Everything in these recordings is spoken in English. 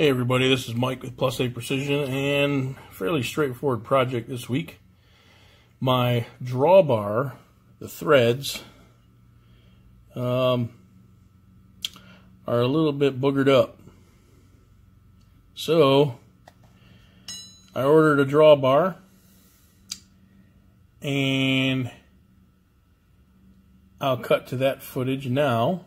Hey everybody, this is Mike with Plus 8 Precision and fairly straightforward project this week. My drawbar, the threads, um, are a little bit boogered up. So, I ordered a drawbar and I'll cut to that footage now.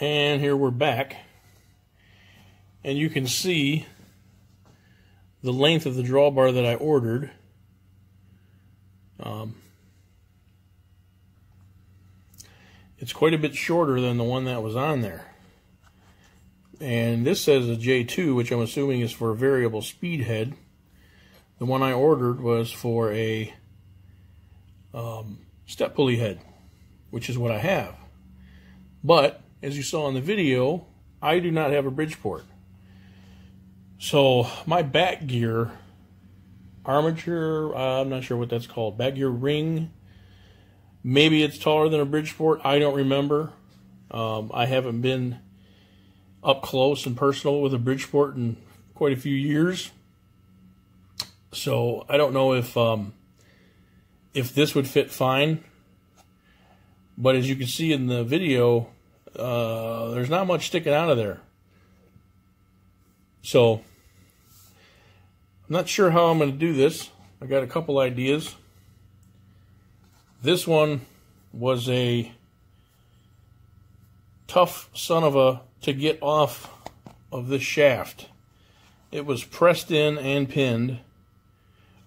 And here we're back. And you can see the length of the drawbar that I ordered. Um, it's quite a bit shorter than the one that was on there. And this says a J2, which I'm assuming is for a variable speed head. The one I ordered was for a um, step pulley head, which is what I have. But as you saw in the video, I do not have a Bridgeport. So my back gear armature, uh, I'm not sure what that's called, back gear ring, maybe it's taller than a Bridgeport, I don't remember. Um, I haven't been up close and personal with a Bridgeport in quite a few years. So I don't know if um, if this would fit fine. But as you can see in the video, uh, there's not much sticking out of there. So, I'm not sure how I'm going to do this. I got a couple ideas. This one was a tough son of a to get off of this shaft. It was pressed in and pinned.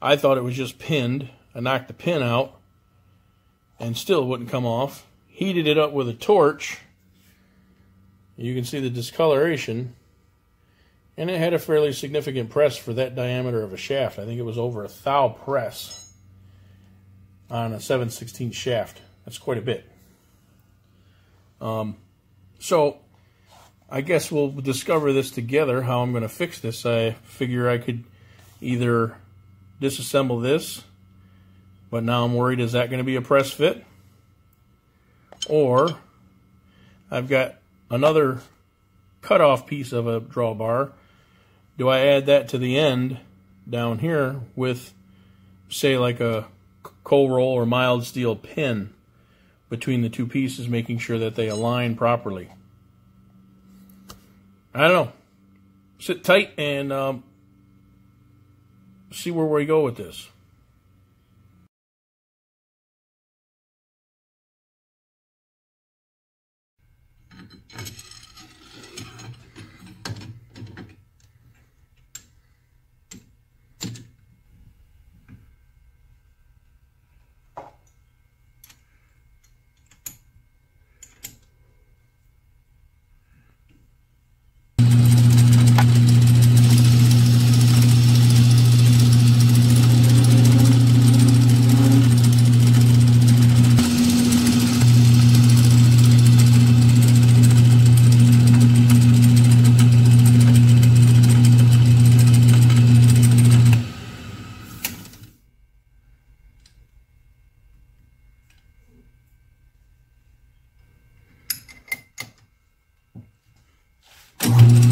I thought it was just pinned. I knocked the pin out and still wouldn't come off. Heated it up with a torch you can see the discoloration. And it had a fairly significant press for that diameter of a shaft. I think it was over a thou press on a 7 16 shaft. That's quite a bit. Um, so I guess we'll discover this together, how I'm going to fix this. I figure I could either disassemble this, but now I'm worried is that going to be a press fit? Or I've got another cutoff piece of a drawbar, do I add that to the end down here with, say, like a cold roll or mild steel pin between the two pieces, making sure that they align properly? I don't know. Sit tight and um, see where we go with this. one.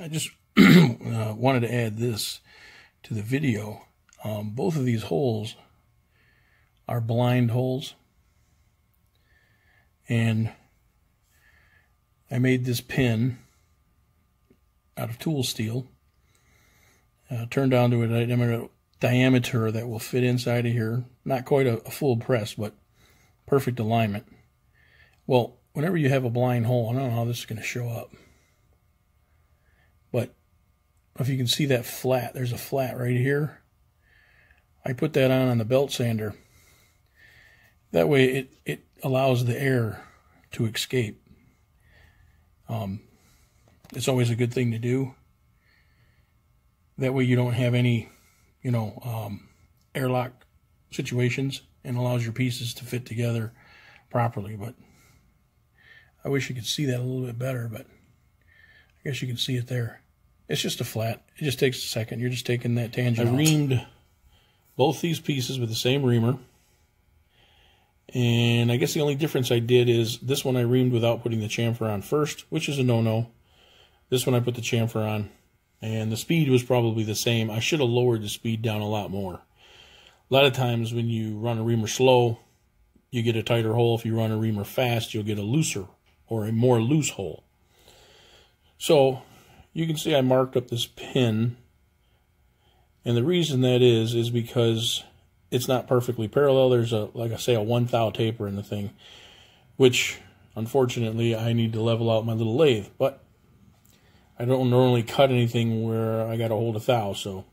I just uh, wanted to add this to the video. Um, both of these holes are blind holes. And I made this pin out of tool steel. Uh, turned down to a diameter, that will fit inside of here. Not quite a, a full press, but perfect alignment. Well, whenever you have a blind hole, I don't know how this is going to show up. But if you can see that flat, there's a flat right here. I put that on on the belt sander. That way it, it allows the air to escape. Um, it's always a good thing to do. That way you don't have any, you know, um, airlock situations and allows your pieces to fit together properly. But I wish you could see that a little bit better, but I guess you can see it there. It's just a flat. It just takes a second. You're just taking that tangent. I reamed both these pieces with the same reamer. And I guess the only difference I did is this one I reamed without putting the chamfer on first, which is a no-no. This one I put the chamfer on. And the speed was probably the same. I should have lowered the speed down a lot more. A lot of times when you run a reamer slow, you get a tighter hole. If you run a reamer fast, you'll get a looser or a more loose hole. So you can see I marked up this pin. And the reason that is, is because it's not perfectly parallel. There's a, like I say, a one thou taper in the thing, which unfortunately I need to level out my little lathe. But I don't normally cut anything where I got to hold a thou, so.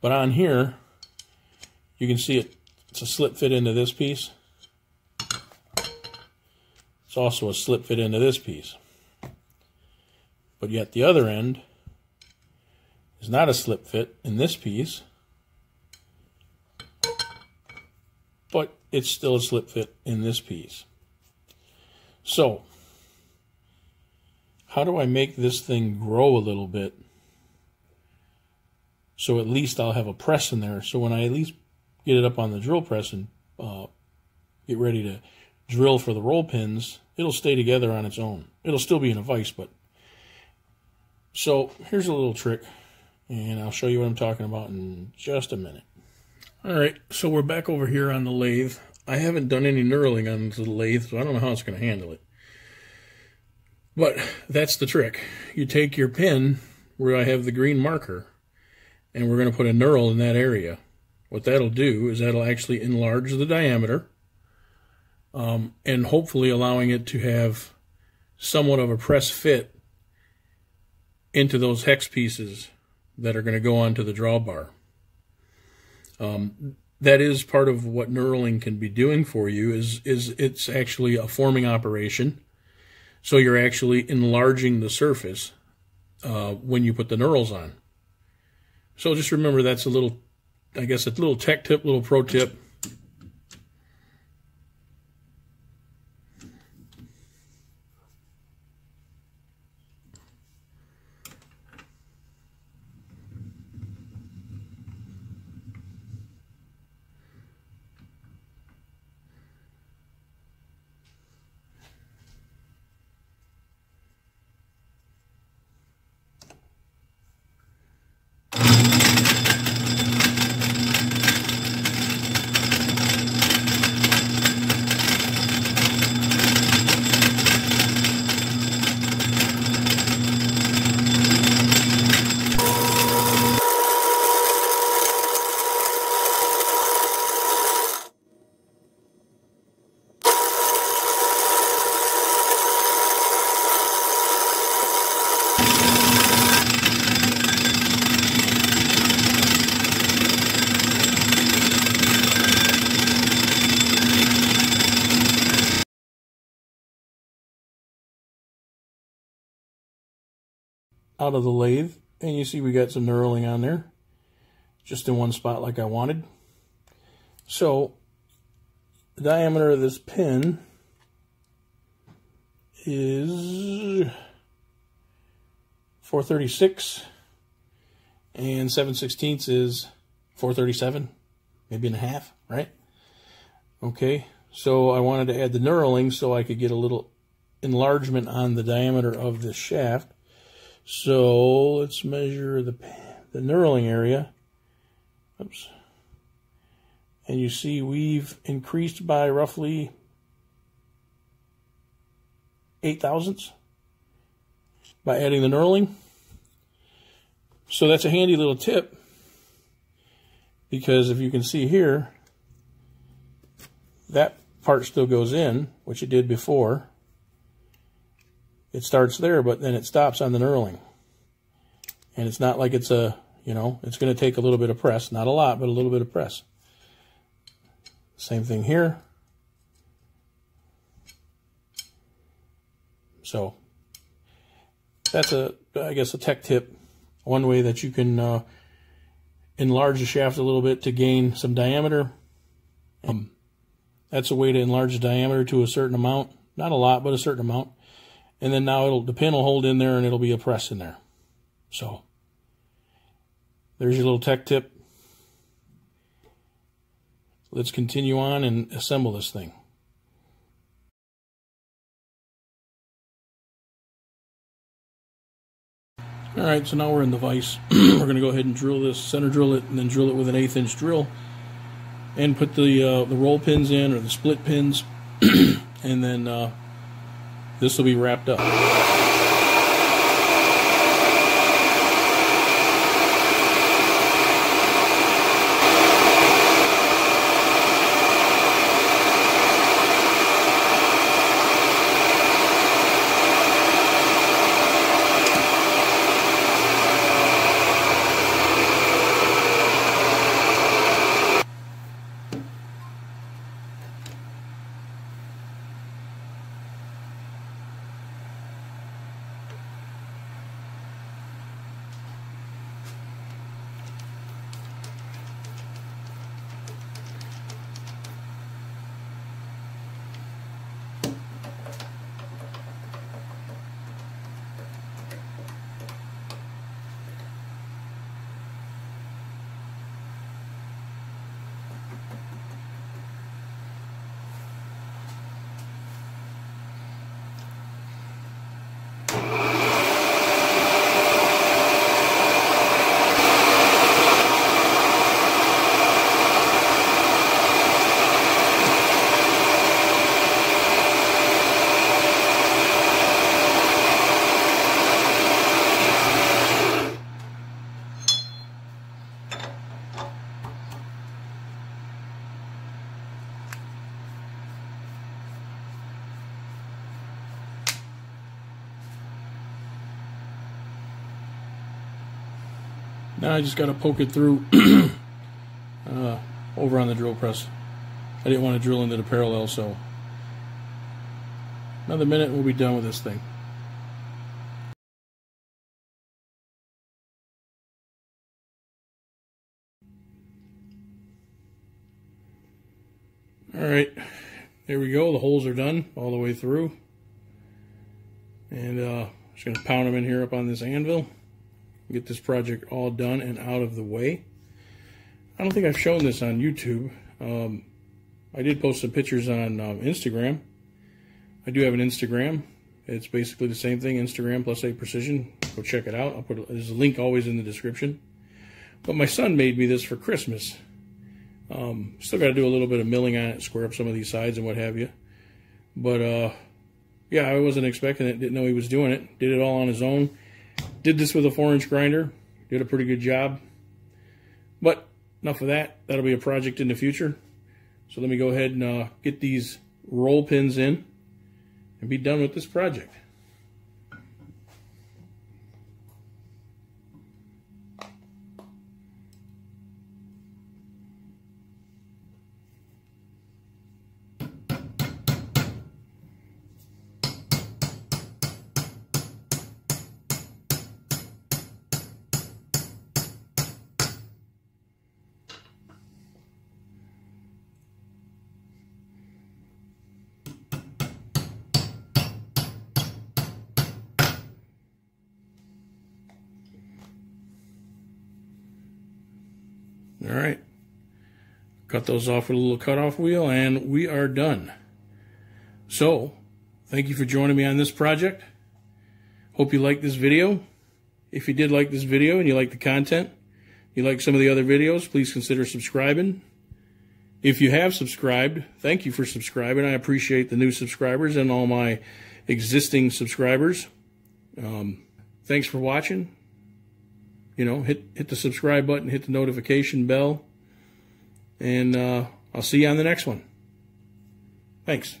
But on here, you can see it, it's a slip fit into this piece. It's also a slip fit into this piece. But yet the other end is not a slip fit in this piece. But it's still a slip fit in this piece. So, how do I make this thing grow a little bit so at least I'll have a press in there. So when I at least get it up on the drill press and uh, get ready to drill for the roll pins, it'll stay together on its own. It'll still be in a vise, but so here's a little trick, and I'll show you what I'm talking about in just a minute. All right, so we're back over here on the lathe. I haven't done any knurling on the lathe, so I don't know how it's going to handle it. But that's the trick. You take your pin where I have the green marker and we're going to put a knurl in that area. What that'll do is that'll actually enlarge the diameter um, and hopefully allowing it to have somewhat of a press fit into those hex pieces that are going to go onto the drawbar. Um, that is part of what knurling can be doing for you is is it's actually a forming operation so you're actually enlarging the surface uh, when you put the knurls on. So just remember that's a little, I guess, a little tech tip, little pro tip. Out of the lathe. And you see we got some knurling on there. Just in one spot like I wanted. So, the diameter of this pin is 436 and 7 sixteenths is 437 maybe and a half right okay so I wanted to add the knurling so I could get a little enlargement on the diameter of this shaft So let's measure the, the knurling area. Oops. And you see we've increased by roughly eight thousandths by adding the knurling. So that's a handy little tip because if you can see here, that part still goes in, which it did before. It starts there, but then it stops on the knurling. And it's not like it's a, you know, it's going to take a little bit of press. Not a lot, but a little bit of press. Same thing here. So that's a, I guess, a tech tip. One way that you can uh, enlarge the shaft a little bit to gain some diameter. Um, that's a way to enlarge the diameter to a certain amount. Not a lot, but a certain amount. And then now it'll the pin will hold in there and it'll be a press in there. So there's your little tech tip. Let's continue on and assemble this thing. All right, so now we're in the vise. we're going to go ahead and drill this, center drill it, and then drill it with an eighth inch drill, and put the uh, the roll pins in or the split pins, and then uh, this will be wrapped up. Now I just got to poke it through uh, over on the drill press. I didn't want to drill into the parallel, so another minute we'll be done with this thing. All right, there we go. The holes are done all the way through. And uh, just going to pound them in here up on this anvil get this project all done and out of the way. I don't think I've shown this on YouTube. Um, I did post some pictures on um, Instagram. I do have an Instagram. It's basically the same thing, Instagram plus 8 Precision. Go check it out. I'll put there's a link always in the description. But my son made me this for Christmas. Um, still got to do a little bit of milling on it, square up some of these sides and what have you. But uh, yeah, I wasn't expecting it. Didn't know he was doing it. Did it all on his own. Did this with a 4-inch grinder. Did a pretty good job. But enough of that. That'll be a project in the future. So let me go ahead and uh, get these roll pins in and be done with this project. All right. Cut those off with a little cutoff wheel and we are done. So, thank you for joining me on this project. Hope you like this video. If you did like this video and you like the content, you like some of the other videos, please consider subscribing. If you have subscribed, thank you for subscribing. I appreciate the new subscribers and all my existing subscribers. Um, thanks for watching. You know, hit hit the subscribe button, hit the notification bell, and uh, I'll see you on the next one. Thanks.